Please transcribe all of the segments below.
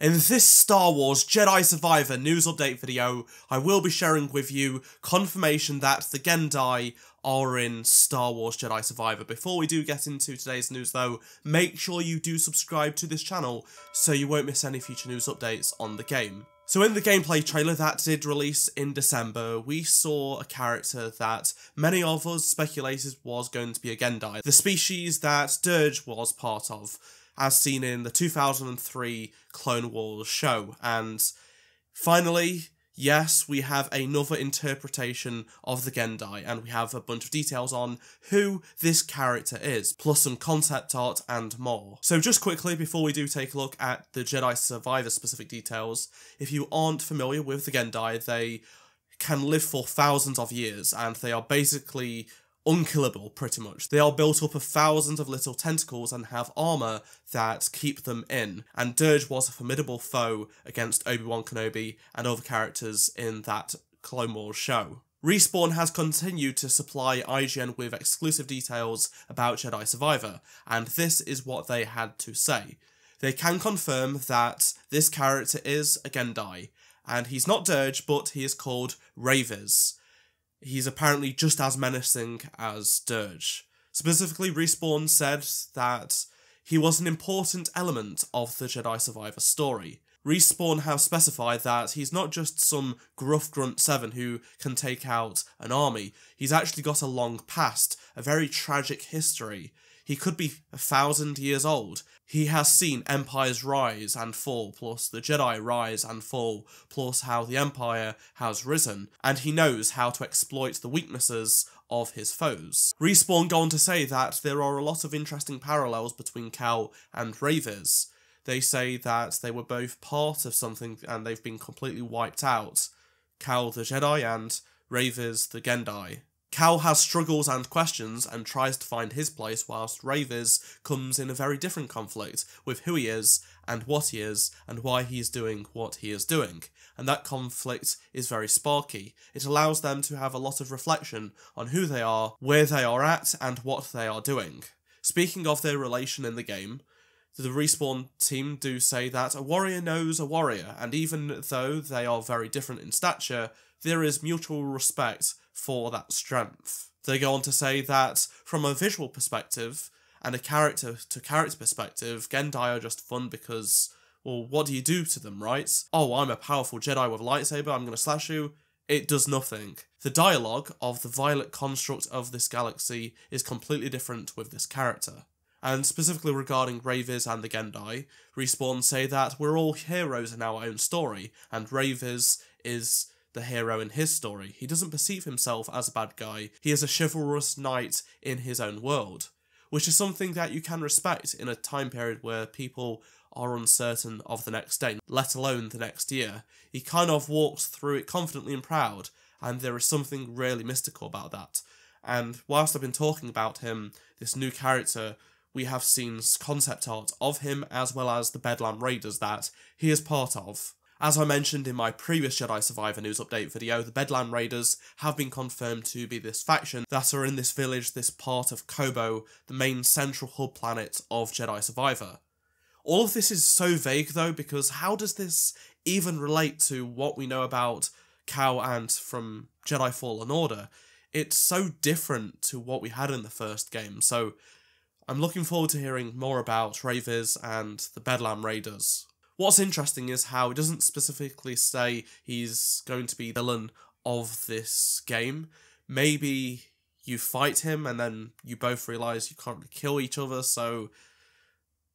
In this Star Wars Jedi Survivor news update video, I will be sharing with you confirmation that the Gendai are in Star Wars Jedi Survivor. Before we do get into today's news though, make sure you do subscribe to this channel so you won't miss any future news updates on the game. So in the gameplay trailer that did release in December, we saw a character that many of us speculated was going to be a Gendai, the species that Durge was part of as seen in the 2003 Clone Wars show. And finally, yes, we have another interpretation of the Gendai, and we have a bunch of details on who this character is, plus some concept art and more. So just quickly, before we do take a look at the Jedi Survivor specific details, if you aren't familiar with the Gendai, they can live for thousands of years, and they are basically unkillable, pretty much. They are built up of thousands of little tentacles and have armour that keep them in, and Durge was a formidable foe against Obi-Wan Kenobi and other characters in that Clone Wars show. Respawn has continued to supply IGN with exclusive details about Jedi Survivor, and this is what they had to say. They can confirm that this character is a Gendai, and he's not Durge, but he is called Rayvis he's apparently just as menacing as Durge. Specifically, Respawn said that he was an important element of the Jedi Survivor story. Respawn have specified that he's not just some gruff grunt 7 who can take out an army, he's actually got a long past, a very tragic history. He could be a thousand years old, he has seen empires rise and fall, plus the Jedi rise and fall, plus how the Empire has risen, and he knows how to exploit the weaknesses of his foes. Respawn go on to say that there are a lot of interesting parallels between Cal and Rayvis. They say that they were both part of something and they've been completely wiped out. Cal the Jedi and Rayvis the Gendai. Cal has struggles and questions and tries to find his place, whilst Rayvis comes in a very different conflict with who he is and what he is and why he is doing what he is doing. And that conflict is very sparky. It allows them to have a lot of reflection on who they are, where they are at, and what they are doing. Speaking of their relation in the game, the Respawn team do say that a warrior knows a warrior, and even though they are very different in stature, there is mutual respect for that strength. They go on to say that from a visual perspective and a character to character perspective, Gendai are just fun because, well, what do you do to them, right? Oh, I'm a powerful Jedi with a lightsaber, I'm gonna slash you. It does nothing. The dialogue of the violet construct of this galaxy is completely different with this character. And specifically regarding Rayvis and the Gendai, Respawn say that we're all heroes in our own story, and Rayvis is the hero in his story. He doesn't perceive himself as a bad guy, he is a chivalrous knight in his own world, which is something that you can respect in a time period where people are uncertain of the next day, let alone the next year. He kind of walks through it confidently and proud, and there is something really mystical about that. And whilst I've been talking about him, this new character, we have seen concept art of him as well as the Bedlam Raiders that he is part of. As I mentioned in my previous Jedi Survivor news update video, the Bedlam Raiders have been confirmed to be this faction that are in this village, this part of Koboh, the main central hub planet of Jedi Survivor. All of this is so vague though, because how does this even relate to what we know about Cal and from Jedi Fallen Order? It's so different to what we had in the first game, so I'm looking forward to hearing more about Rayvis and the Bedlam Raiders. What's interesting is how it doesn't specifically say he's going to be the villain of this game. Maybe you fight him and then you both realise you can't really kill each other, so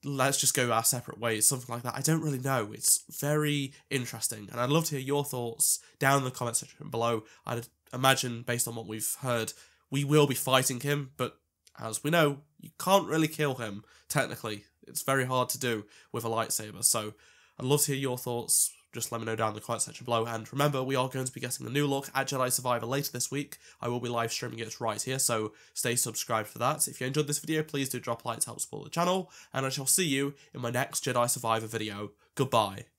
let's just go our separate ways, something like that. I don't really know. It's very interesting, and I'd love to hear your thoughts down in the comment section below. I'd imagine, based on what we've heard, we will be fighting him, but as we know, you can't really kill him, technically. It's very hard to do with a lightsaber, so I'd love to hear your thoughts. Just let me know down in the comment section below. And remember, we are going to be getting a new look at Jedi Survivor later this week. I will be live streaming it right here, so stay subscribed for that. If you enjoyed this video, please do drop a like to help support the channel. And I shall see you in my next Jedi Survivor video. Goodbye.